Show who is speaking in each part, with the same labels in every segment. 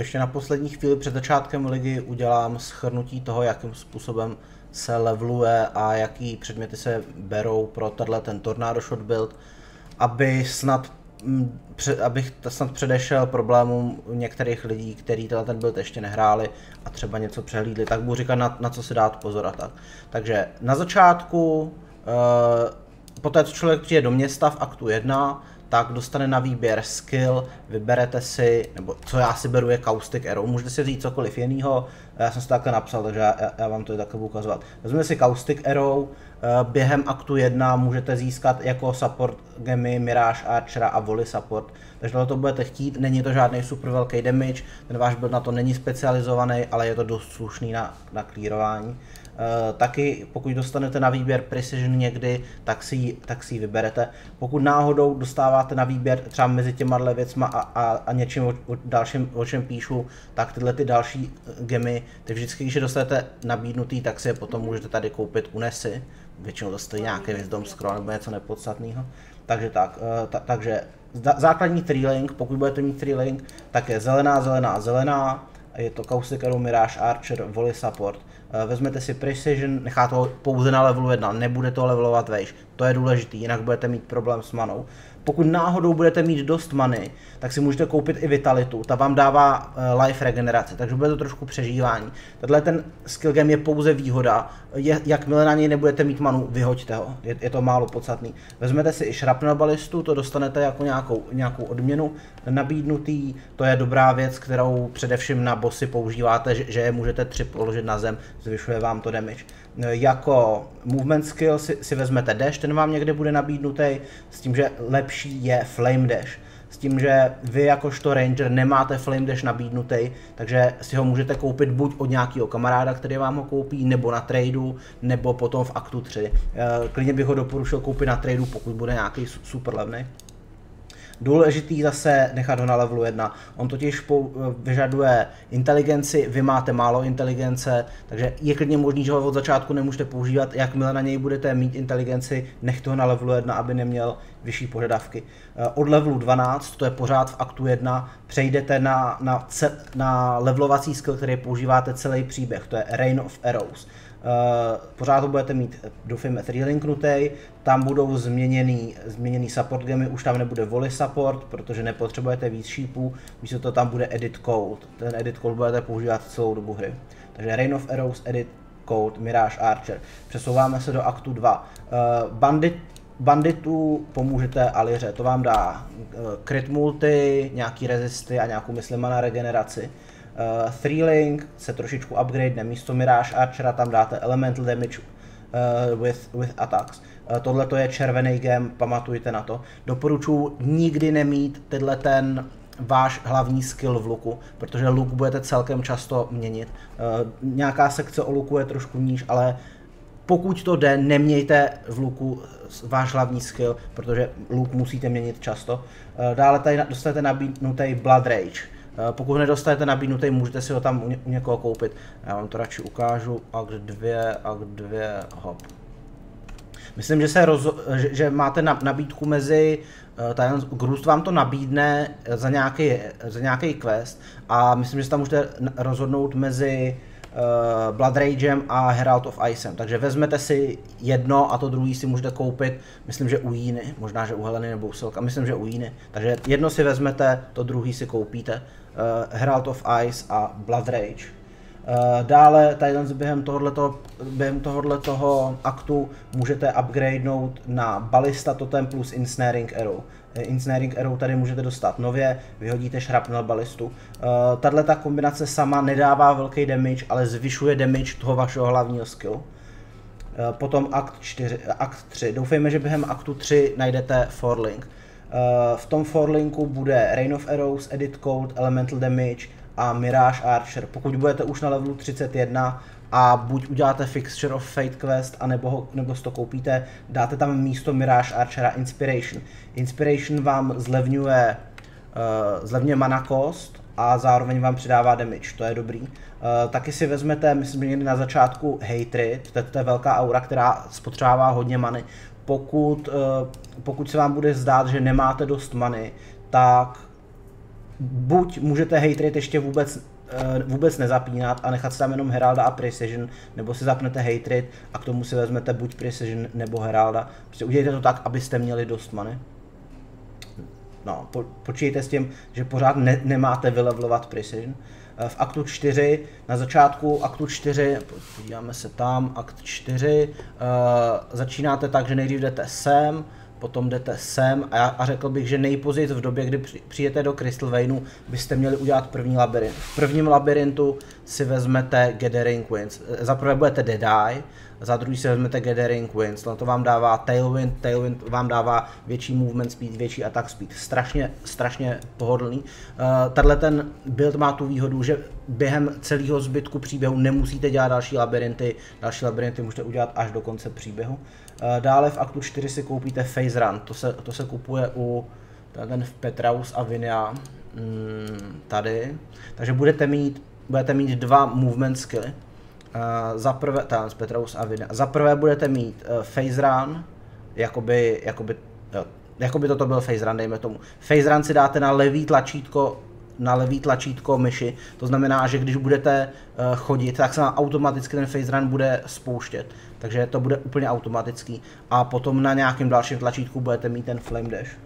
Speaker 1: ještě na poslední chvíli před začátkem ligy udělám schrnutí toho, jakým způsobem se leveluje a jaký předměty se berou pro tenhle ten Tornado Shot build, aby snad mm, abych snad předešel problémům některých lidí, kteří ten build ještě nehráli a třeba něco přehlídli, tak budu říkat na, na co si dát pozor a tak. Takže na začátku, uh, poté co člověk přijde do města v aktu 1, tak dostane na výběr skill, vyberete si, nebo co já si beru je Caustic Arrow, můžete si říct cokoliv jiného, já jsem si to takhle napsal, takže já, já vám to takhle budu ukazovat. Vezmeme si Caustic Arrow, eh, během aktu 1 můžete získat jako support gemy Mirage Archera a Volley support, takže tohle to budete chtít, není to žádný super velký damage, ten váš build na to není specializovaný, ale je to dost slušný na, na clearování. Eh, taky pokud dostanete na výběr Precision někdy, tak si, ji, tak si ji vyberete. Pokud náhodou dostáváte na výběr třeba mezi těma věcma a, a, a něčím o, o dalším, o čem píšu, tak tyhle ty další eh, gemy, ty vždycky, když je dostanete nabídnutý, tak si je potom můžete tady koupit u Nesy. Většinou to stojí nějaký Wisdom Scroll nebo něco nepodstatného. Takže tak, uh, ta, takže základní link, pokud budete mít link, tak je zelená, zelená, zelená, je to Arrow, Mirage Archer, Volley Support. Eh, vezmete si Precision, necháte ho pouze na levelu 1, nebude to levelovat vejš. To je důležitý, jinak budete mít problém s manou. Pokud náhodou budete mít dost many, tak si můžete koupit i Vitalitu, ta vám dává uh, life regeneraci, takže bude to trošku přežívání. Tenhle ten skill game je pouze výhoda, je, jakmile na něj nebudete mít manu, vyhoďte ho, je, je to málo podstatný. Vezmete si i šrapnel balistu, to dostanete jako nějakou, nějakou odměnu nabídnutý, to je dobrá věc, kterou především na bossy používáte, že, že je můžete tři položit na zem, zvyšuje vám to damage. Jako movement skill si, si vezmete dash, ten vám někde bude nabídnutý, s tím, že lepší je flame dash s tím, že vy jakožto ranger nemáte flame dash nabídnutý, takže si ho můžete koupit buď od nějakého kamaráda, který vám ho koupí, nebo na tradu, nebo potom v aktu 3. Eh, klidně bych ho doporučil koupit na tradu, pokud bude nějaký super levný. Důležitý zase nechat ho na levelu 1. On totiž po, vyžaduje inteligenci, vy máte málo inteligence, takže je klidně možný, že ho od začátku nemůžete používat. Jakmile na něj budete mít inteligenci, nechte ho na levelu 1, aby neměl vyšší požadavky. Eh, od levelu 12, to je pořád v aktu 1, přejdete na, na, na levelovací skill, který používáte celý příběh, to je Rain of Arrows. Uh, pořád to budete mít, doufejme, linknutý, tam budou změněný, změněný support gemy, už tam nebude volley support, protože nepotřebujete víc šípů, místo to tam bude edit code, ten edit code budete používat celou dobu hry. Takže Rain of Arrows, edit code, Mirage Archer. Přesouváme se do aktu 2. Uh, bandit, banditů pomůžete Aliře, to vám dá crit multi, nějaký rezisty a nějakou myslím na regeneraci. Uh, Three Link se trošičku upgrade, místo Mirage Archera tam dáte Elemental Damage uh, with, with attacks. Uh, Tohle to je červený gem, pamatujte na to. Doporučuji nikdy nemít tenhle ten váš hlavní skill v luku, protože luk budete celkem často měnit. Uh, nějaká sekce o luku je trošku níž, ale pokud to jde, nemějte v luku váš hlavní skill, protože luk musíte měnit často. Dále tady dostanete nabídnutý Blood Rage Eh, pokud nedostanete nabídnutý, můžete si ho tam u někoho koupit. Já vám to radši ukážu. Akt 2, Akt 2, hop. Myslím, že, se roz, že, že máte nabídku mezi uh, Grust vám to nabídne za nějaký, za nějaký quest a myslím, že se tam můžete rozhodnout mezi uh, Blood Ragem a Herald of Icem. Takže vezmete si jedno a to druhý si můžete koupit, myslím, že u Jíny, možná, že u Heleny nebo u Silka, myslím, že u Jíny. Takže jedno si vezmete, to druhý si koupíte. Uh, Herald of Ice a Blood Rage. Uh, dále tady během tohoto, během tohoto aktu můžete upgradenout na Ballista Totem plus Ensnaring Arrow. Ensnaring Arrow tady můžete dostat nově, vyhodíte šrapnel balistu. Tahle ta kombinace sama nedává velký damage, ale zvyšuje damage toho vašeho hlavního skillu. Potom akt, 4, akt 3. Doufejme, že během aktu 3 najdete Forlink. Uh, v tom Forlinku bude Rain of Arrows, Edit Code, Elemental Damage a Mirage Archer. Pokud budete už na levelu 31, a buď uděláte Fixture of Fate Quest, anebo, ho, nebo si to koupíte, dáte tam místo Mirage Archera Inspiration. Inspiration vám zlevňuje, uh, zlevňuje mana cost a zároveň vám přidává damage, to je dobrý. Uh, taky si vezmete, myslím, někdy na začátku Hatred, to, to je velká aura, která spotřebává hodně many. Pokud, uh, pokud se vám bude zdát, že nemáte dost many, tak buď můžete hate rate ještě vůbec eh, vůbec nezapínat a nechat si tam jenom Heralda a Precision, nebo si zapnete hate rate a k tomu si vezmete buď Precision nebo Heralda. Prostě udělejte to tak, abyste měli dost many. No, po, počítejte s tím, že pořád ne, nemáte vylevlovat Precision. Eh, v aktu 4, na začátku aktu 4, podíváme se tam, akt 4, uh, začínáte tak, že nejdřív jdete sem, potom jdete sem a, a řekl bych, že nejpozději v době, kdy přijete do Crystal Vaneu, byste měli udělat první labirint. V prvním labirintu si vezmete Gathering Winds. Za prvé budete Dead Eye, za druhý si vezmete Gathering Winds, to vám dává Tailwind, Tailwind vám dává větší movement speed, větší attack speed, strašně, strašně pohodlný. Uh, ten build má tu výhodu, že během celého zbytku příběhu nemusíte dělat další labirinty, další labirinty můžete udělat až do konce příběhu. Uh, dále v aktu 4 si koupíte Phase Run, to se, to se kupuje u ten v Petraus a Vinia mm, tady, takže budete mít, budete mít dva movement skilly, Uh, za prvé, tam z Petraus a Vida. Za prvé budete mít uh, phase run, jakoby, jakoby, jo, jakoby toto byl phase run, dejme tomu. Phase run si dáte na levý tlačítko na levý tlačítko myši, to znamená, že když budete uh, chodit, tak se automaticky ten phase run bude spouštět, takže to bude úplně automatický a potom na nějakém dalším tlačítku budete mít ten flame dash. Uh,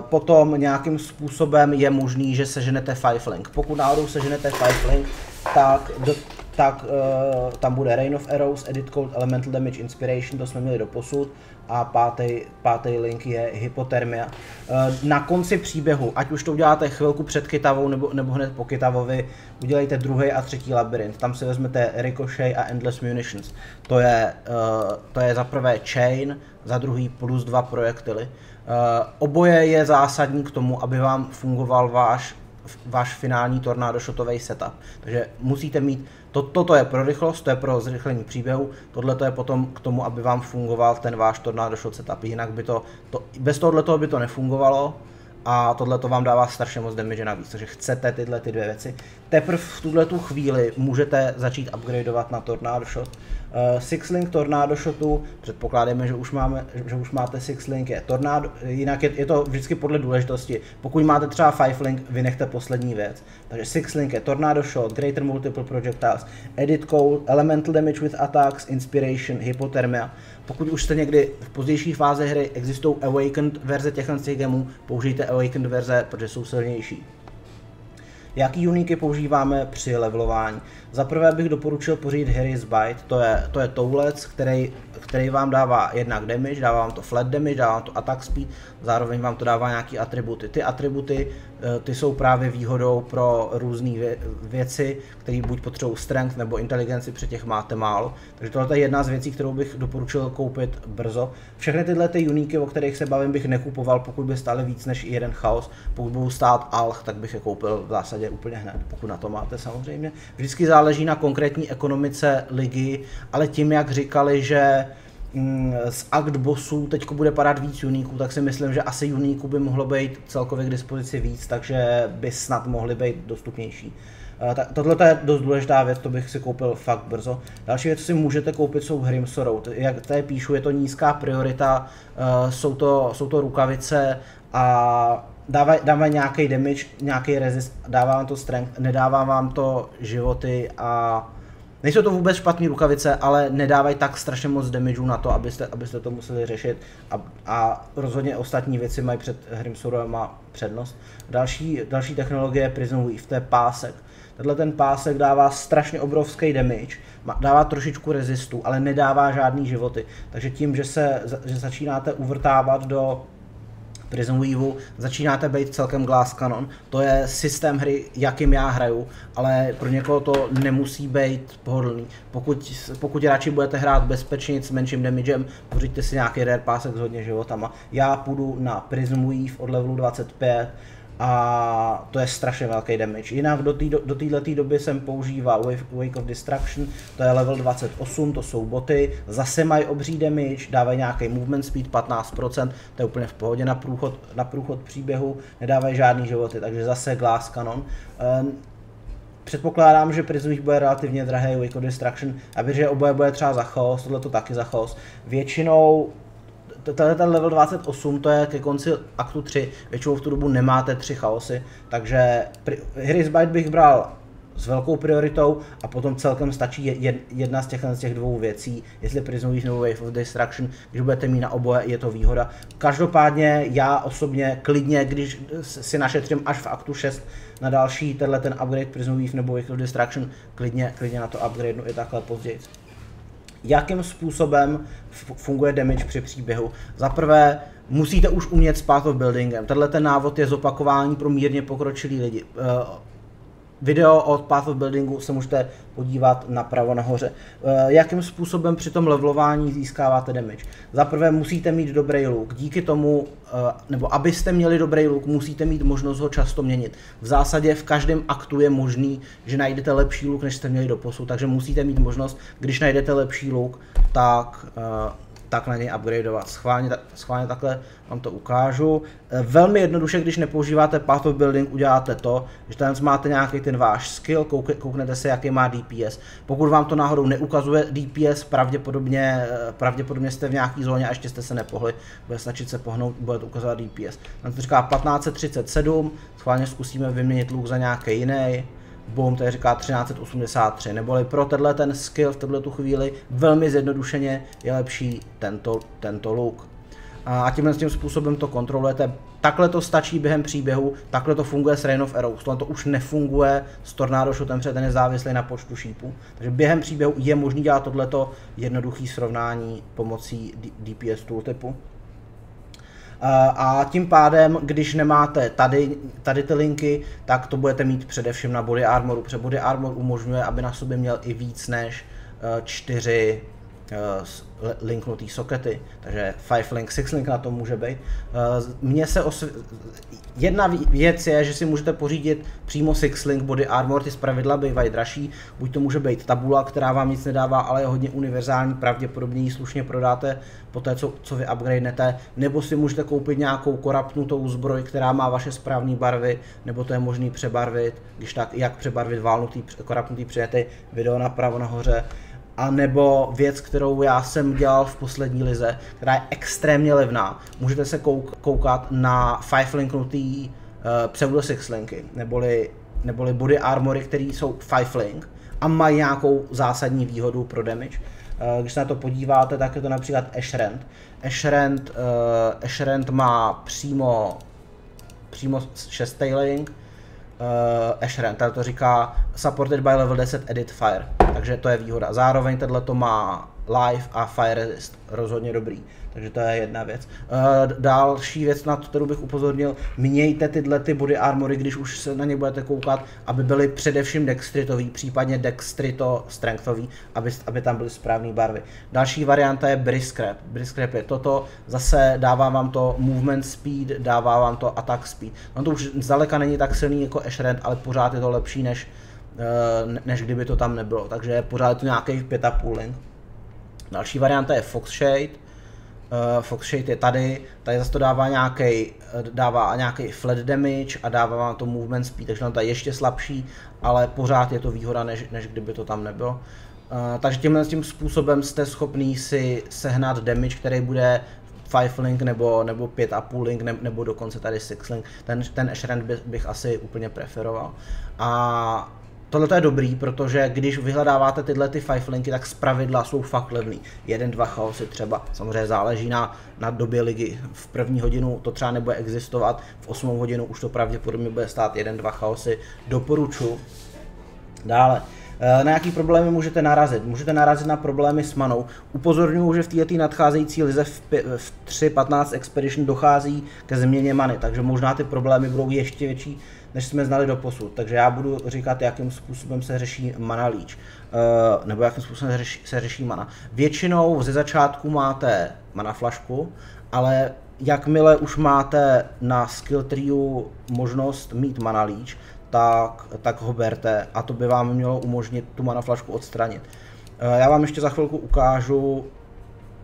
Speaker 1: potom nějakým způsobem je možný, že seženete five link. Pokud náhodou seženete five link, tak, do, tak uh, tam bude Rain of Arrows, Edit Code, Elemental Damage, Inspiration, to jsme měli do posud a pátý, pátý link je Hypothermia. Uh, na konci příběhu, ať už to uděláte chvilku před Kytavou nebo, nebo hned po Kytavovi, udělejte druhý a třetí labirint. Tam si vezmete Ricochet a Endless Munitions. To je, uh, to je za prvé Chain, za druhý plus dva projektily. Uh, oboje je zásadní k tomu, aby vám fungoval váš váš finální tornádo shotový setup. Takže musíte mít, to, toto je pro rychlost, to je pro zrychlení příběhu, tohle to je potom k tomu, aby vám fungoval ten váš tornádo shot setup. Jinak by to, to bez tohoto by to nefungovalo a tohle to vám dává strašně moc damage navíc, takže chcete tyhle ty dvě věci. Teprve v tuhle tu chvíli můžete začít upgradeovat na Tornado Shot. Uh, six Link Tornado Shotu, předpokládáme, že už, máme, že už máte Six Link, je Tornado, jinak je, je to vždycky podle důležitosti. Pokud máte třeba Five Link, vynechte poslední věc. Takže Six Link je Tornado Shot, Greater Multiple Projectiles, Edit Code, Elemental Damage with Attacks, Inspiration, Hypothermia. Pokud už jste někdy v pozdější fázi hry existují Awakened verze těchto gemů, použijte Awakened verze, protože jsou silnější. Jaký uniky používáme při levelování? Za prvé bych doporučil pořídit Harry's Bite, to je, to je toulec, který, který vám dává jednak damage, dává vám to flat damage, dává vám to attack speed, zároveň vám to dává nějaký atributy. Ty atributy eh, ty jsou právě výhodou pro různé věci, které buď potřebují strength nebo inteligenci, při těch máte málo. Takže tohle je jedna z věcí, kterou bych doporučil koupit brzo. Všechny tyhle ty uniky, o kterých se bavím, bych nekupoval, pokud by stály víc než jeden chaos. Pokud budou stát alch, tak bych je koupil v zásadě úplně hned, pokud na to máte samozřejmě. Vždycky záleží záleží na konkrétní ekonomice ligy, ale tím, jak říkali, že mm, z akt bossů teď bude padat víc uníků, tak si myslím, že asi uníků by mohlo být celkově k dispozici víc, takže by snad mohly být dostupnější. Eh, tohle je dost důležitá věc, to bych si koupil fakt brzo. Další věc, co si můžete koupit, jsou Grimso Road. Jak tady píšu, je to nízká priorita, eh, jsou to, jsou to rukavice a dávají dávaj nějaký damage, nějaký resist, dává vám to strength, nedává vám to životy a nejsou to vůbec špatné rukavice, ale nedávají tak strašně moc damage na to, abyste, abyste to museli řešit a, a rozhodně ostatní věci mají před Hrimsorem přednost. Další, další technologie je Prism Weave, to je pásek. Tenhle ten pásek dává strašně obrovský damage, dává trošičku rezistu, ale nedává žádný životy. Takže tím, že se že začínáte uvrtávat do Prison Weaveu začínáte být celkem glass canon. To je systém hry, jakým já hraju, ale pro někoho to nemusí být pohodlný. Pokud, pokud radši budete hrát bezpečně s menším damagem, pořiďte si nějaký rare pásek s hodně životama. Já půjdu na Prism Weave od levelu 25, a to je strašně velký damage. Jinak do, tý, do této doby jsem používal Wake, Wake of Destruction, to je level 28, to jsou boty, zase mají obří damage, dávají nějaký movement speed 15%, to je úplně v pohodě na průchod, na průchod příběhu, nedávají žádný životy, takže zase Glass Cannon. Um, Předpokládám, že Prism bude relativně drahý Wake of Destruction, a že oboje bude třeba za chaos, tohle to taky za chaos. Většinou tenhle ten level 28, to je ke konci aktu 3, většinou v tu dobu nemáte tři chaosy, takže Hris Bite bych bral s velkou prioritou a potom celkem stačí jedna z těch, z těch dvou věcí, jestli Prismových nebo Wave of Destruction, když budete mít na oboje, je to výhoda. Každopádně já osobně klidně, když si našetřím až v aktu 6 na další tenhle ten upgrade Prismových nebo Wave of Destruction, klidně, klidně na to upgrade i takhle později. Jakým způsobem funguje damage při příběhu? Za prvé, musíte už umět s Path of Buildingem. Tenhle ten návod je zopakování pro mírně pokročilý lidi. Eh, video od Path of Buildingu se můžete podívat napravo nahoře. Eh, jakým způsobem při tom levelování získáváte damage? Za prvé musíte mít dobrý look. Díky tomu, eh, nebo abyste měli dobrý look, musíte mít možnost ho často měnit. V zásadě v každém aktu je možný, že najdete lepší look, než jste měli do posud, takže musíte mít možnost, když najdete lepší look, tak tak na něj upgradeovat. Schválně, schválně takhle vám to ukážu. Eh, velmi jednoduše, když nepoužíváte Path of Building, uděláte to, že tam máte nějaký ten váš skill, kouknete se, jaký má DPS. Pokud vám to náhodou neukazuje DPS, pravděpodobně, eh, pravděpodobně jste v nějaké zóně a ještě jste se nepohli, bude stačit se pohnout, bude to ukazovat DPS. Tam to říká 1537, schválně zkusíme vyměnit luk za nějaký jiný boom, tady říká 1383, neboli pro tenhle ten skill v této chvíli velmi zjednodušeně je lepší tento, tento look. A tímhle tím způsobem to kontrolujete. Takhle to stačí během příběhu, takhle to funguje s Rain of Arrows. Tohle to už nefunguje s Tornado Shotem, protože ten je závislý na počtu šípů. Takže během příběhu je možné dělat tohleto jednoduché srovnání pomocí DPS tooltipu. A tím pádem, když nemáte tady, tady ty linky, tak to budete mít především na Body Armoru, protože Body Armor umožňuje, aby na sobě měl i víc než eh, čtyři eh, linknutý sokety, takže 5 link, 6 link na to může být. Eh, mně se osv... Jedna věc je, že si můžete pořídit přímo 6 link body armor, ty zpravidla bývají dražší, buď to může být tabula, která vám nic nedává, ale je hodně univerzální, pravděpodobně ji slušně prodáte po té, co, co vy upgradenete, nebo si můžete koupit nějakou korapnutou zbroj, která má vaše správné barvy, nebo to je možný přebarvit, když tak, jak přebarvit válnutý, korapnutý předměty, video napravo nahoře, a nebo věc, kterou já jsem dělal v poslední lize, která je extrémně levná. Můžete se kouk- koukat na 5 linknutý uh, pseudo 6 linky, neboli, neboli body armory, které jsou 5 link a mají nějakou zásadní výhodu pro damage. Uh, když se na to podíváte, tak je to například Ashrend. Ashrend, uh, Ashrend má přímo, přímo 6 link, uh, Ashrend, tady to říká supported by level 10 edit fire, takže to je výhoda. Zároveň tohle to má live a fire resist, rozhodně dobrý. Takže to je jedna věc. Uh, další věc, na kterou bych upozornil, mějte tyhle ty body armory, když už se na ně budete koukat, aby byly především dextritový, případně dextrito strengthový, aby, aby tam byly správné barvy. Další varianta je briscrap. Briscrap je toto, zase dává vám to movement speed, dává vám to attack speed. No to už zdaleka není tak silný jako Ashrend, ale pořád je to lepší než, uh, než kdyby to tam nebylo. Takže pořád je to nějakých 5,5 link. Další varianta je Fox Shade, uh, Fox Shade je tady, tady zase to dává nějaký, dává nějaký flat damage a dává vám to movement speed, takže to je ještě slabší, ale pořád je to výhoda, než, než kdyby to tam nebylo. Uh, takže tímhle tím způsobem jste schopný si sehnat damage, který bude 5 link nebo, nebo 5,5 link ne, nebo dokonce tady 6 link. Ten, ten Ashrend bych, bych asi úplně preferoval. A Tohle je dobrý, protože když vyhledáváte tyhle ty five linky, tak z pravidla jsou fakt levný. Jeden, dva chaosy třeba, samozřejmě záleží na, na době ligy. V první hodinu to třeba nebude existovat, v osmou hodinu už to pravděpodobně bude stát jeden, dva chaosy. Doporučuji. Dále, na jaký problémy můžete narazit? Můžete narazit na problémy s manou. Upozorňuji, že v této nadcházející lize v, v 3.15 Expedition dochází ke změně many, takže možná ty problémy budou ještě větší než jsme znali do posud. Takže já budu říkat, jakým způsobem se řeší mana leech, uh, nebo jakým způsobem se řeší, se řeší mana. Většinou ze začátku máte mana flašku, ale jakmile už máte na skill tree možnost mít mana leech, tak, tak ho berte a to by vám mělo umožnit tu mana flašku odstranit. Uh, já vám ještě za chvilku ukážu,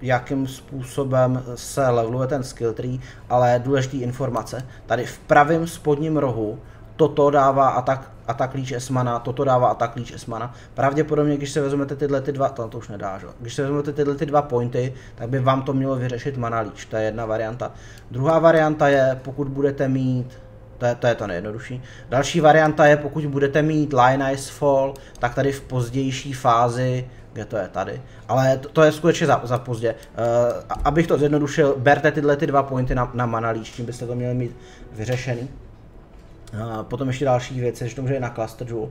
Speaker 1: jakým způsobem se leveluje ten skill tree, ale důležitý informace. Tady v pravém spodním rohu toto dává atak, atak líč Esmana, toto dává atak líč Esmana. Pravděpodobně, když se vezmete tyhle ty dva, to, to už nedá, že? když se vezmete tyhle ty dva pointy, tak by vám to mělo vyřešit mana líč, to je jedna varianta. Druhá varianta je, pokud budete mít to je, to je to nejjednodušší. Další varianta je, pokud budete mít Line Ice Fall, tak tady v pozdější fázi, kde to je tady, ale to, to je skutečně za, za pozdě. Uh, abych to zjednodušil, berte tyhle ty dva pointy na, na mana leech, tím byste to měli mít vyřešený. Uh, potom ještě další věci, že to může na Cluster Jewel. Uh,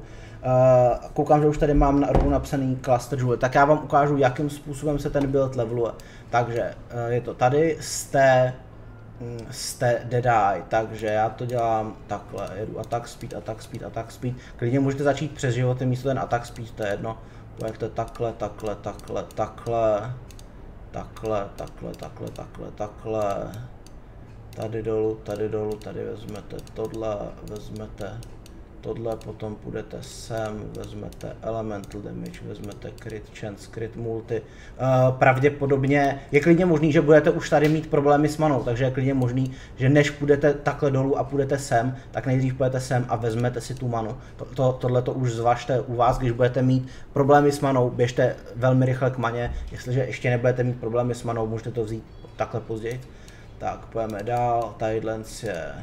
Speaker 1: koukám, že už tady mám na rovnou napsaný Cluster Jewel, tak já vám ukážu, jakým způsobem se ten build leveluje. Takže uh, je to tady, jste jste Dead Eye, takže já to dělám takhle, jedu attack speed, attack speed, attack speed. Klidně můžete začít přes životy místo ten attack speed, to je jedno. Pojďte takhle, takhle, takhle, takhle, takhle, takhle, takhle, takhle, takhle. Tady dolů, tady dolů, tady vezmete tohle, vezmete tohle, potom půjdete sem, vezmete elemental damage, vezmete crit chance, crit multi. Uh, pravděpodobně je klidně možný, že budete už tady mít problémy s manou, takže je klidně možný, že než půjdete takhle dolů a půjdete sem, tak nejdřív půjdete sem a vezmete si tu manu. To, to, tohle to už zvažte u vás, když budete mít problémy s manou, běžte velmi rychle k maně, jestliže ještě nebudete mít problémy s manou, můžete to vzít takhle později. Tak, pojďme dál, tadyhle je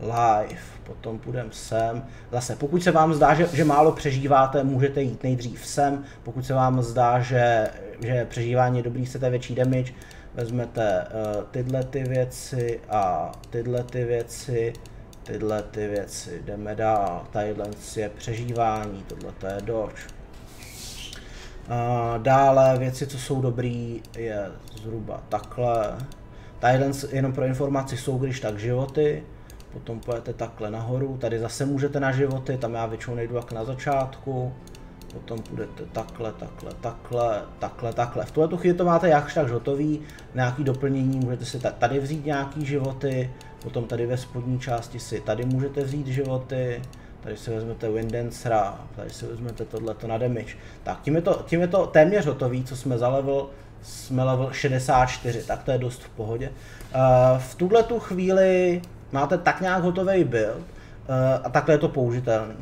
Speaker 1: live, potom půjdeme sem. Zase, pokud se vám zdá, že, že málo přežíváte, můžete jít nejdřív sem. Pokud se vám zdá, že, že přežívání je dobrý, chcete větší damage, vezmete uh, tyhle ty věci a tyhle ty věci, tyhle ty věci. Jdeme dál. Tadyhle je přežívání, tohle to je dodge. Uh, dále věci, co jsou dobrý, je zhruba takhle. Tadyhle jenom pro informaci jsou když tak životy potom pojete takhle nahoru, tady zase můžete na životy, tam já většinou nejdu jak na začátku, potom půjdete takhle, takhle, takhle, takhle, takhle. V tuhle chvíli to máte jakž tak hotový, nějaký doplnění, můžete si tady vzít nějaký životy, potom tady ve spodní části si tady můžete vzít životy, tady si vezmete Windensera, tady si vezmete tohleto na damage. Tak tím je to, tím je to téměř hotový, co jsme za level, jsme level 64, tak to je dost v pohodě. Uh, v tuhle tu chvíli máte tak nějak hotový build uh, a takhle je to použitelný.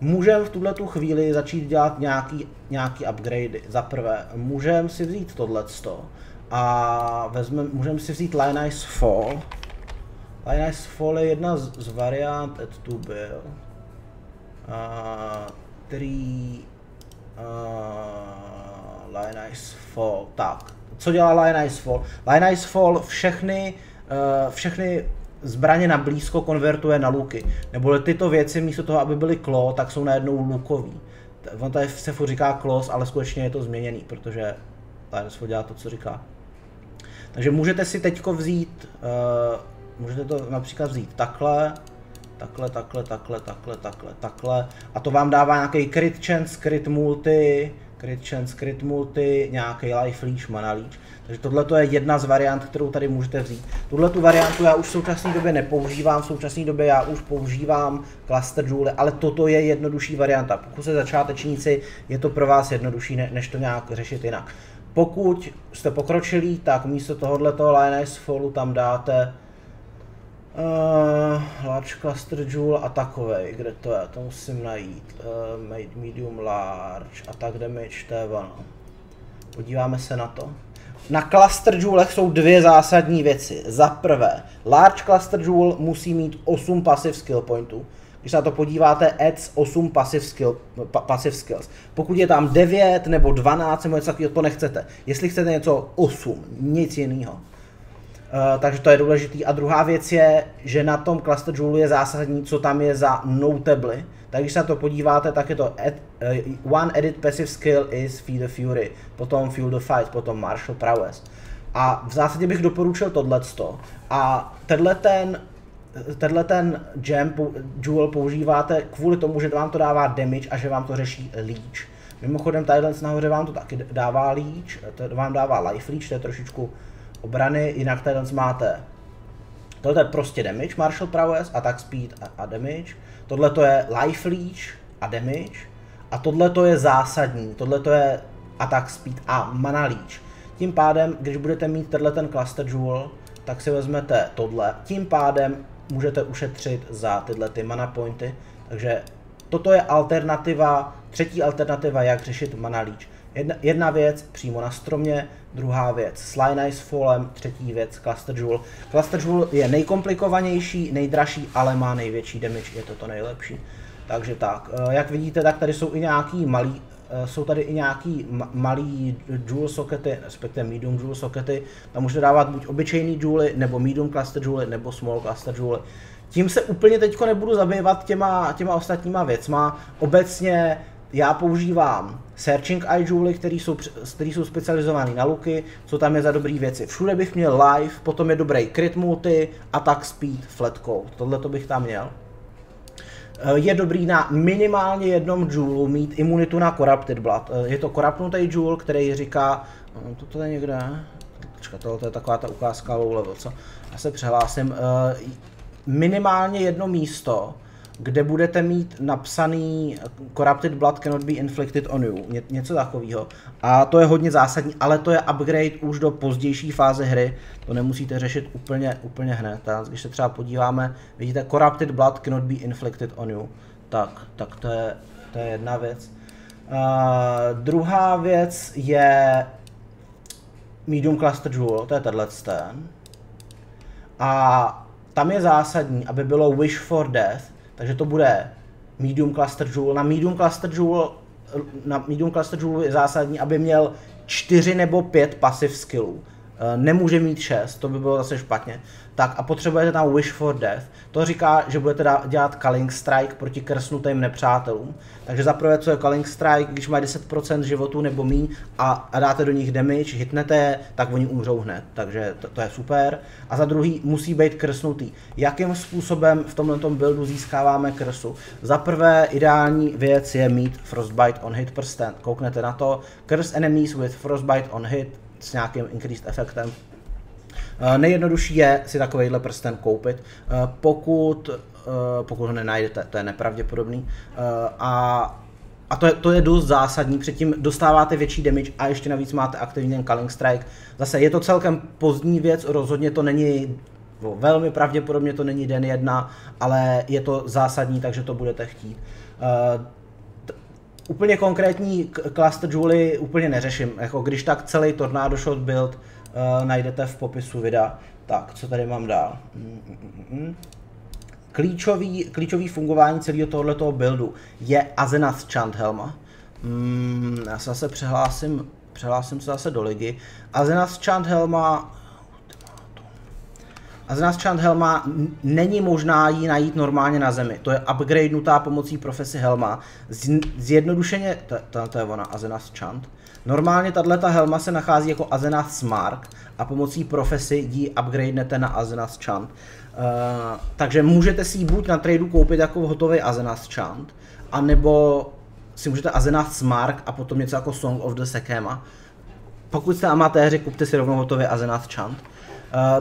Speaker 1: Můžeme v tuhle tu chvíli začít dělat nějaký, nějaký upgradey. Za prvé, můžeme si vzít tohleto a můžeme si vzít Line Ice Fall. Line Ice Fall je jedna z, z variant at to build. Uh, který uh, Line Ice Fall. Tak, co dělá Line Ice Fall? Line Ice Fall všechny, uh, všechny zbraně na blízko konvertuje na luky. Nebo tyto věci místo toho, aby byly klo, tak jsou najednou lukový. On tady se furt říká klos, ale skutečně je to změněný, protože Lionsford dělá to, co říká. Takže můžete si teďko vzít, uh, můžete to například vzít takhle, takhle, takhle, takhle, takhle, takhle, takhle. A to vám dává nějaký crit chance, crit multi, crit chance, crit multi, nějaký life leech, mana leech. Takže tohle je jedna z variant, kterou tady můžete vzít. Tuhle tu variantu já už v současné době nepoužívám, v současné době já už používám Cluster Joule, ale toto je jednodušší varianta. Pokud se začátečníci, je to pro vás jednodušší, než to nějak řešit jinak. Pokud jste pokročilí, tak místo tohoto Line Ice Fallu tam dáte Uh, large cluster jewel a takovej, kde to je, to musím najít. Uh, medium large a tak damage, to je ono. Podíváme se na to. Na cluster jewelech jsou dvě zásadní věci. Za prvé, large cluster jewel musí mít 8 passive skill pointů. Když se na to podíváte, adds 8 passive, skill, pa, passive skills. Pokud je tam 9 nebo 12 nebo něco takového, to nechcete. Jestli chcete něco 8, nic jiného. Uh, takže to je důležitý. A druhá věc je, že na tom cluster jewelu je zásadní, co tam je za notable. Tak když se na to podíváte, tak je to ed, uh, one edit passive skill is Feed the Fury, potom Fuel the Fight, potom Martial Prowess. A v zásadě bych doporučil tohleto. A tenhle ten tenhle ten gem, jewel používáte kvůli tomu, že vám to dává damage a že vám to řeší leech. Mimochodem, tadyhle nahoře vám to taky dává leech, to vám dává life leech, to je trošičku obrany, jinak tady máte Tohle je prostě damage, martial prowess, attack speed a, a damage. Tohle to je life leech a damage. A tohle to je zásadní, tohle to je attack speed a mana leech. Tím pádem, když budete mít tenhle ten cluster jewel, tak si vezmete tohle. Tím pádem můžete ušetřit za tyhle ty mana pointy. Takže toto je alternativa, třetí alternativa, jak řešit mana leech. Jedna, jedna věc přímo na stromě, druhá věc Sly Nice Fallem, třetí věc Cluster Jewel. Cluster Jewel je nejkomplikovanější, nejdražší, ale má největší damage, je to to nejlepší. Takže tak, eh, jak vidíte, tak tady jsou i nějaký malý, eh, jsou tady i nějaký malý jewel sockety, respektive medium jewel sockety. Tam můžete dávat buď obyčejný jewely, nebo medium cluster jewely, nebo small cluster jewely. Tím se úplně teďko nebudu zabývat těma, těma ostatníma věcma. Obecně já používám Searching Jewely, který jsou, který jsou specializovaný na luky, co tam je za dobré věci. Všude bych měl live, potom je dobrý crit multi, attack speed, flat code. Tohle to bych tam měl. Eh, je dobrý na minimálně jednom jewelu mít imunitu na Corrupted Blood. Eh, je to korapnutý jewel, který říká, eh, toto je někde, počkat, tohle je taková ta ukázka low level, co? Já se přehlásím. Minimálně jedno místo, kde budete mít napsaný Corrupted Blood cannot be inflicted on you, Ně, něco takového. A to je hodně zásadní, ale to je upgrade už do pozdější fáze hry, to nemusíte řešit úplně, úplně hned. A když se třeba podíváme, vidíte Corrupted Blood cannot be inflicted on you, tak, tak to je, to je jedna věc. Uh, druhá věc je Medium Cluster Jewel, to je tenhle ten. A tam je zásadní, aby bylo Wish for Death, takže to bude medium cluster jewel. Na medium cluster jewel, na medium cluster jewel je zásadní, aby měl 4 nebo 5 passive skillů. Eh, nemůže mít 6, to by bylo zase špatně. Tak a potřebujete tam Wish for Death. To říká, že budete dělat Culling Strike proti krsnutým nepřátelům. Takže zaprvé, co je Culling Strike, když mají 10% životu nebo míň a, a dáte do nich damage, hitnete je, tak oni umřou hned. Takže to, to je super. A za druhý, musí být krsnutý. Jakým způsobem v tomto buildu získáváme krsu? Za prvé, ideální věc je mít Frostbite on hit prsten. Kouknete na to. Curse enemies with Frostbite on hit s nějakým increased efektem Eh, nejjednodušší je si takovýhle prsten koupit, eh, pokud, eh, pokud ho nenajdete, to je nepravděpodobný. A a to je, to je dost zásadní, předtím dostáváte větší damage a ještě navíc máte aktivní ten Culling Strike. Zase je to celkem pozdní věc, rozhodně to není, no, velmi pravděpodobně to není den jedna, ale je to zásadní, takže to budete chtít. Úplně konkrétní cluster jewely úplně neřeším, jako když tak celý Tornado Shot build uh, najdete v popisu videa. Tak, co tady mám dál? Klíčový, klíčový fungování celého tohoto buildu je Azenath Chant Helma. Mm, já se zase přehlásím, přehlásím se zase do ligy. Azenath Chant Helma Azenath Chant Helma není možná ji najít normálně na zemi. To je upgradenutá pomocí profesi Helma. Zjednodušeně, to, to, to je ona, Azenath Chant. Normálně tato helma se nachází jako Azenath Smark a pomocí profesy ji upgradenete na Azenath Chant. Uh, takže můžete si ji buď na tradu koupit jako hotový Azenath Chant, anebo si můžete Azenath Smark a potom něco jako Song of the Sekema. Pokud jste amatéři, kupte si rovnou hotový Azenath Chant. Uh,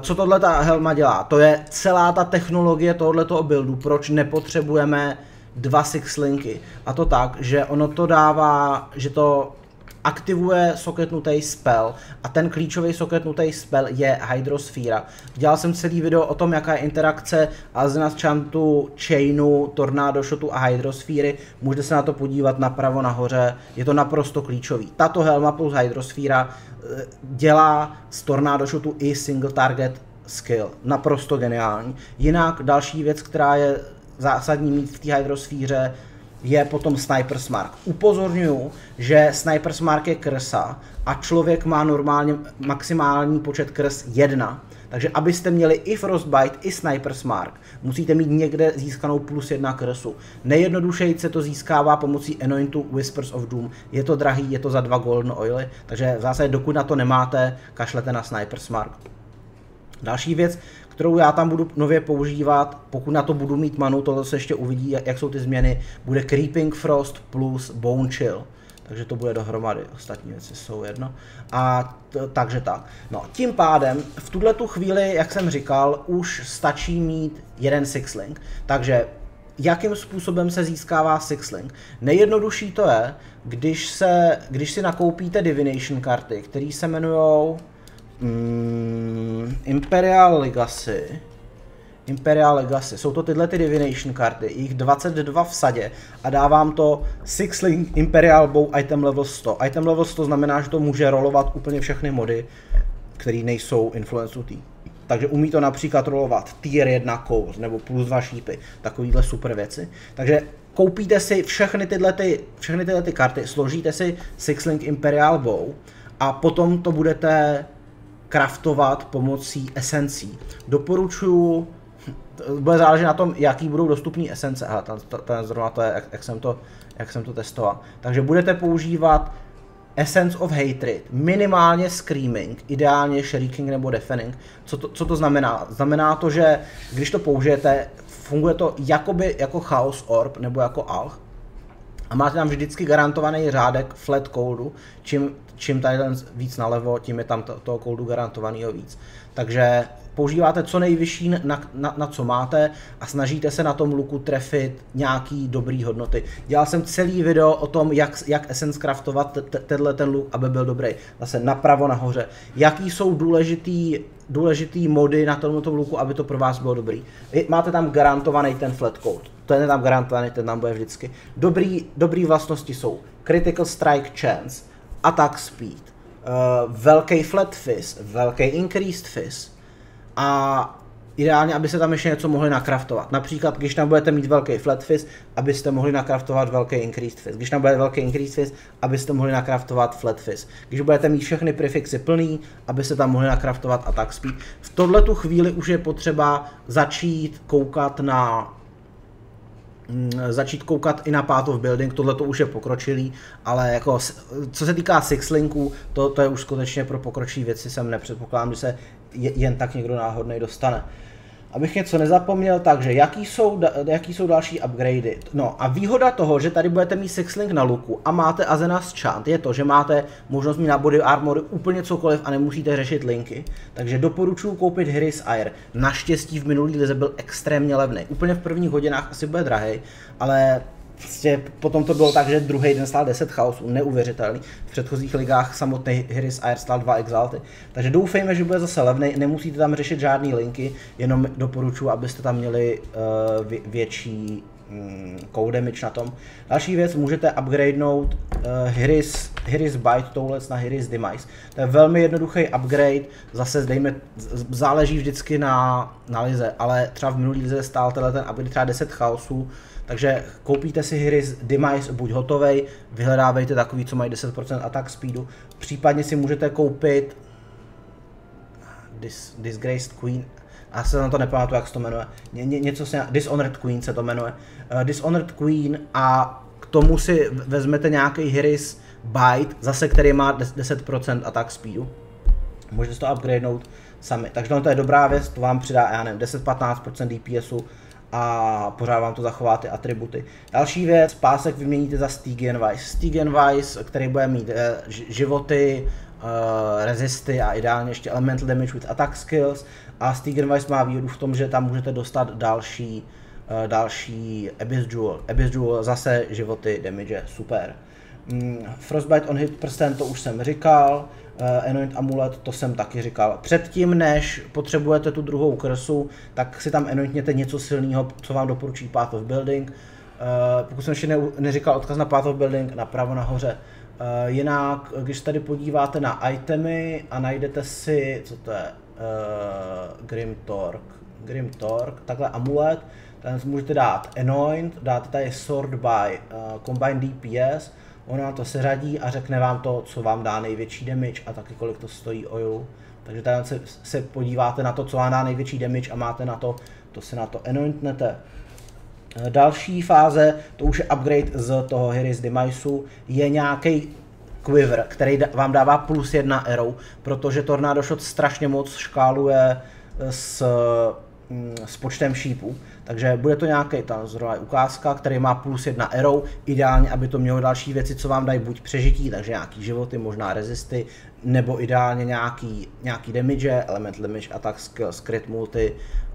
Speaker 1: co tohle ta helma dělá? To je celá ta technologie tohoto buildu, proč nepotřebujeme dva six linky. A to tak, že ono to dává, že to aktivuje soketnutý spell a ten klíčový soketnutý spell je Hydrosféra. Dělal jsem celý video o tom, jaká je interakce Azenat Chantu, Chainu, Tornado Shotu a Hydrosféry. Můžete se na to podívat napravo nahoře, je to naprosto klíčový. Tato helma plus Hydrosféra eh, dělá z Tornado Shotu i single target skill. Naprosto geniální. Jinak další věc, která je zásadní mít v té hydrosféře, je potom Sniper's Mark. Upozorňuju, že Sniper's Mark je krsa a člověk má normálně maximální počet krs jedna. Takže abyste měli i Frostbite, i Sniper's Mark, musíte mít někde získanou plus jedna krsu. Nejjednodušeji se to získává pomocí Anointu Whispers of Doom. Je to drahý, je to za dva golden oily, takže v zásadě dokud na to nemáte, kašlete na Sniper's Mark. Další věc, kterou já tam budu nově používat, pokud na to budu mít manu, to se ještě uvidí, jak jsou ty změny, bude Creeping Frost plus Bone Chill. Takže to bude dohromady, ostatní věci jsou jedno. A takže tak. No, tím pádem v tuhle tu chvíli, jak jsem říkal, už stačí mít jeden Sixlink. Takže jakým způsobem se získává Sixlink? Nejjednodušší to je, když, se, když si nakoupíte Divination karty, které se jmenují Mm, Imperial Legacy Imperial Legacy. Jsou to tyhle ty Divination karty, jich 22 v sadě a dávám to Six Link Imperial Bow item level 100. Item level 100 znamená, že to může rolovat úplně všechny mody, které nejsou influencu tý. Takže umí to například rolovat tier 1 kouz nebo plus 2 šípy, takovýhle super věci. Takže koupíte si všechny tyhle, ty, všechny tyhle ty karty, složíte si Six Link Imperial Bow a potom to budete kraftovat pomocí esencí. Doporučuji, bude záležet na tom, jaký budou dostupné esence. Aha, ten, ten zrovna to je, jak, jak, jsem to, jak jsem to testoval. Takže budete používat Essence of Hatred, minimálně Screaming, ideálně Shrieking nebo Deafening. Co to, co to znamená? Znamená to, že když to použijete, funguje to jakoby jako Chaos Orb nebo jako Alch a máte tam vždycky garantovaný řádek flat coldu, čím, čím tady víc nalevo, tím je tam to, toho coldu garantovaného víc. Takže používáte co nejvyšší na, na, na co máte a snažíte se na tom luku trefit nějaký dobrý hodnoty. Dělal jsem celý video o tom, jak, jak Essence craftovat tenhle ten luk, aby byl dobrý. Zase napravo nahoře. Jaký jsou důležitý, důležitý mody na tomto luku, aby to pro vás bylo dobrý. Máte tam garantovaný ten flat code. Ten je tam garantovaný, ten tam bude vždycky. Dobrý, dobrý vlastnosti jsou Critical Strike Chance, Attack Speed, uh, velký Flat Fizz, velký Increased Fizz, a ideálně, aby se tam ještě něco mohli nakraftovat. Například, když tam budete mít velký flat fizz, abyste mohli nakraftovat velký increased fizz. Když tam bude velký increased fizz, abyste mohli nakraftovat flat fizz. Když budete mít všechny prefixy plný, abyste tam mohli nakraftovat attack speed. V tohle tu chvíli už je potřeba začít koukat na začít koukat i na Path of Building, tohle to už je pokročilý, ale jako, co se týká Six Linků, to, to je už skutečně pro pokročilý věci, jsem nepředpokládám, že se jen tak někdo náhodný dostane. Abych něco nezapomněl, takže jaký jsou, jaký jsou další upgradey? No a výhoda toho, že tady budete mít Sixlink na luku a máte Azenas Chant, je to, že máte možnost mít na body armory úplně cokoliv a nemusíte řešit linky. Takže doporučuji koupit Hiris Air. Naštěstí v minulý lize byl extrémně levný. Úplně v prvních hodinách asi bude drahý, ale Prostě potom to bylo tak, že druhý den stál 10 chaosů, neuvěřitelný. V předchozích ligách samotný Hiris Air stál 2 exalty. Takže doufejme, že bude zase levný, nemusíte tam řešit žádné linky, jenom doporučuji, abyste tam měli uh, větší um, code damage na tom. Další věc, můžete upgradenout uh, Hiris, Hiris Bite Toulets na Hiris Demise. To je velmi jednoduchý upgrade, zase dejme, záleží vždycky na, na lize, ale třeba v minulý lize stál tenhle ten upgrade třeba 10 chaosů, takže koupíte si hry z Demise buď hotovej, vyhledávejte takový, co mají 10% attack speedu, případně si můžete koupit Dis, Disgraced Queen, já se na to nepamatuju, jak se to jmenuje, Ně, ně, něco se, Dishonored Queen se to jmenuje, uh, Dishonored Queen a k tomu si vezmete nějaký Hiris Byte, zase který má 10% attack speedu. Můžete to upgradenout sami. Takže to je dobrá věc, to vám přidá, já nevím, 10-15% DPSu, a pořád vám to zachová ty atributy. Další věc, pásek vyměníte za. Stygian Vice, který bude mít eh, životy, uh, rezisty a ideálně ještě elemental damage with attack skills. A Vice má výhodu v tom, že tam můžete dostat další, uh, další Abyss Jewel. Abyss Jewel zase životy, damage, super. Mm, Frostbite on hit prsten, to už jsem říkal. Uh, Anoint Amulet, to jsem taky říkal. Předtím, než potřebujete tu druhou krsu, tak si tam anointněte něco silného, co vám doporučí Path of Building. Uh, pokud jsem ještě ne, neříkal odkaz na Path of Building, napravo nahoře. Uh, jinak, když tady podíváte na itemy a najdete si, co to je, Grim Torque, Grim Torque, takhle amulet, ten můžete dát Anoint, dáte tady Sword by Combined DPS, Ona to seřadí a řekne vám to, co vám dá největší damage a taky kolik to stojí oil. Takže tady se, se podíváte na to, co vám dá největší damage a máte na to, to se na to anointnete. Další fáze, to už je upgrade z toho Hiris Demiseu, je nějaký quiver, který vám dává plus jedna arrow, protože Tornado Shot strašně moc škáluje s, mm, s počtem šípů. Takže bude to nějaký ta zrovna ukázka, který má plus jedna arrow, ideálně, aby to mělo další věci, co vám dají buď přežití, takže nějaký životy, možná rezisty, nebo ideálně nějaký, nějaký damage, element damage, attack skill, crit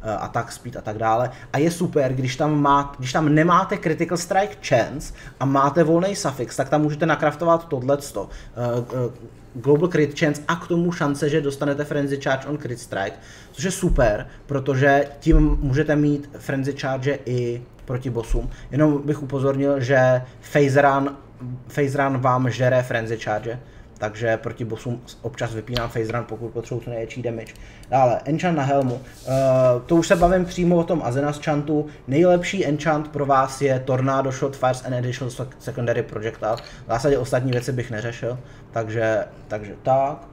Speaker 1: multi attack speed a tak dále. A je super, když tam, má, když tam nemáte critical strike chance a máte volný suffix, tak tam můžete nakraftovat tohleto. Global Crit Chance a k tomu šance, že dostanete Frenzy Charge on Crit Strike, což je super, protože tím můžete mít Frenzy Charge i proti bossům. Jenom bych upozornil, že Phase Run, phase run vám žere Frenzy Charge, takže proti bossům občas vypínám phase run, pokud potřebuji to největší damage. Dále, enchant na helmu. Uh, to už se bavím přímo o tom Azenas chantu. Nejlepší enchant pro vás je Tornado Shot, Fires and Additional Secondary Projectile. V zásadě ostatní věci bych neřešil, takže, takže tak.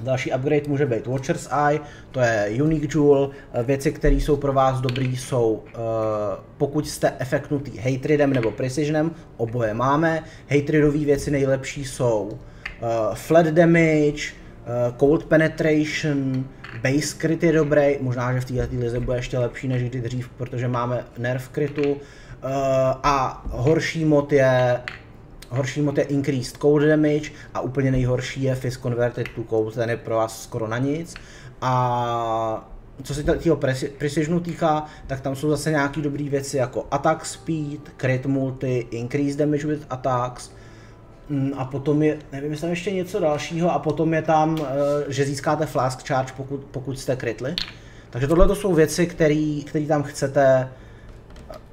Speaker 1: Další upgrade může být Watcher's Eye, to je Unique Jewel. Věci, které jsou pro vás dobrý, jsou uh, pokud jste efektnutý Hatredem nebo Precisionem, oboje máme. Hatredové věci nejlepší jsou uh, Flat Damage, uh, Cold Penetration, Base Crit je dobrý, možná, že v této lize bude ještě lepší než kdy dřív, protože máme Nerf Critu. Uh, a horší mod je Horší mod je Increased Cold Damage a úplně nejhorší je Fist Converted to Cold, ten je pro vás skoro na nic. A co se toho Precisionu týká, tak tam jsou zase nějaké dobré věci jako Attack Speed, Crit Multi, Increased Damage with Attacks, a potom je, nevím, jestli tam ještě něco dalšího, a potom je tam, eh, že získáte Flask Charge, pokud, pokud jste krytli. Takže tohle to jsou věci, které tam chcete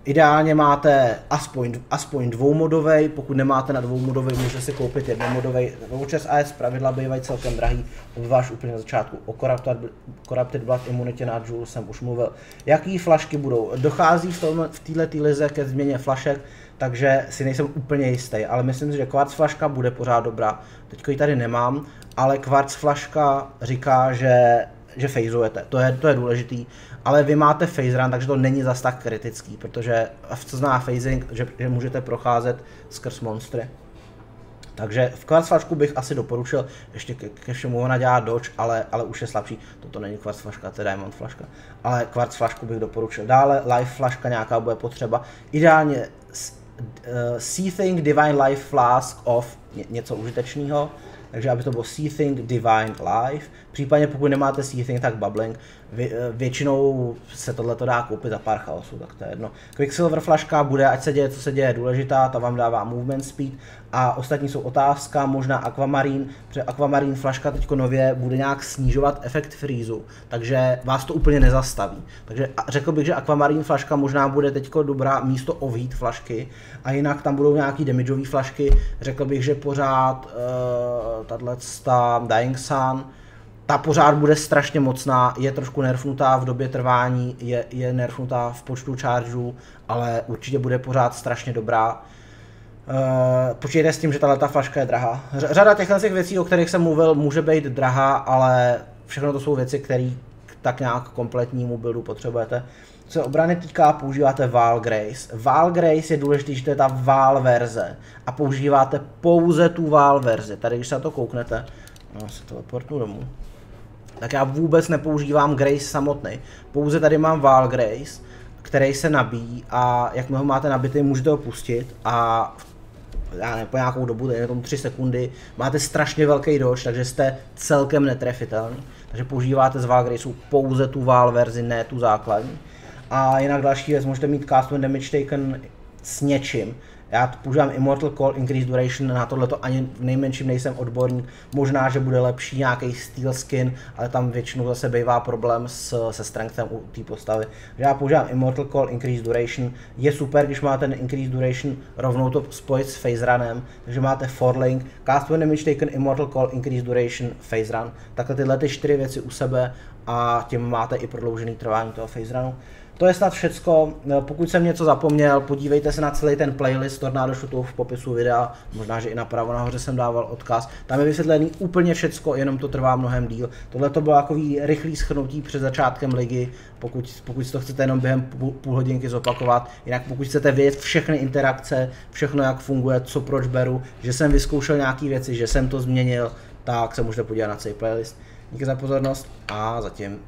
Speaker 1: Ideálně máte aspoň, aspoň dvoumodový, pokud nemáte na dvoumodový, můžete si koupit jednomodový. Vouchers AS pravidla bývají celkem drahý, obzvlášť úplně na začátku. O Corrupted, Blood imunitě na Jewel jsem už mluvil. Jaký flašky budou? Dochází v, tom, v této lize ke změně flašek, takže si nejsem úplně jistý, ale myslím si, že Quartz flaška bude pořád dobrá. Teďko ji tady nemám, ale Quartz flaška říká, že že fejzujete, to je, to je důležitý, ale vy máte phase run, takže to není zas tak kritický, protože co zná phasing, že, že můžete procházet skrz monstry. Takže v kvarcflašku bych asi doporučil, ještě ke, ke všemu ho nadělá Dodge, ale, ale už je slabší. Toto není kvarc flaška, to je Diamond flaška. Ale kvarc flašku bych doporučil. Dále life flaška nějaká bude potřeba. Ideálně uh, Seething Divine Life Flask of něco užitečného takže aby to bylo Seething Divine Life. Případně pokud nemáte Seething, tak Bubbling. Vě, eh, většinou se tohle dá koupit za pár chaosů, tak to je jedno. Quicksilver flaška bude, ať se děje, co se děje, důležitá, ta vám dává movement speed a ostatní jsou otázka, možná Aquamarine, protože Aquamarine flaška teď nově bude nějak snižovat efekt freezu, takže vás to úplně nezastaví. Takže řekl bych, že Aquamarine flaška možná bude teď dobrá místo Ovheat flašky a jinak tam budou nějaký damageové flašky, řekl bych, že pořád uh, tahle Dying Sun, ta pořád bude strašně mocná, je trošku nerfnutá v době trvání, je, je nerfnutá v počtu chargeů, ale určitě bude pořád strašně dobrá. Uh, počítejte s tím, že tahle flaška je drahá. Řada těchto těch věcí, o kterých jsem mluvil, může být drahá, ale všechno to jsou věci, které tak nějak kompletnímu buildu potřebujete. Co se obrany týká, používáte Val Grace. Val Grace je důležitý, že to je ta Val verze a používáte pouze tu Val verzi. Tady, když se na to kouknete, no, se teleportnu domů, tak já vůbec nepoužívám Grace samotný. Pouze tady mám Val Grace, který se nabíjí a jakmile ho máte nabitý, můžete ho pustit a já nevím, po nějakou dobu, je tomu 3 sekundy, máte strašně velký dož, takže jste celkem netrefitelný. Takže používáte z Val Grace pouze tu Val verzi, ne tu základní. A jinak další věc, můžete mít cast damage taken s něčím. Já používám Immortal Call Increase Duration, na tohleto ani v nejmenším nejsem odborník. Možná, že bude lepší nějaký steel skin, ale tam většinou zase bývá problém s, se strengthem u té postavy. Já používám Immortal Call Increase Duration. Je super, když máte ten Increase Duration rovnou to spojit s Phase Runem, takže máte Forlink, Cast when damage taken, Immortal Call, Increase Duration, Phase Run. Takhle tyhle ty čtyři věci u sebe a tím máte i prodloužený trvání toho Phase Runu. To je snad všecko. Eh, pokud jsem něco zapomněl, podívejte se na celý ten playlist Tornado Shootu v popisu videa, možná, že i napravo nahoře jsem dával odkaz. Tam je vysvětlený úplně všecko, jenom to trvá mnohem díl. Tohle to bylo takový rychlý schrnutí před začátkem ligy, pokud, pokud to chcete jenom během půl, půl hodinky zopakovat. Jinak pokud chcete vědět všechny interakce, všechno jak funguje, co proč beru, že jsem vyzkoušel nějaké věci, že jsem to změnil, tak se můžete podívat na celý playlist. Díky za pozornost a zatím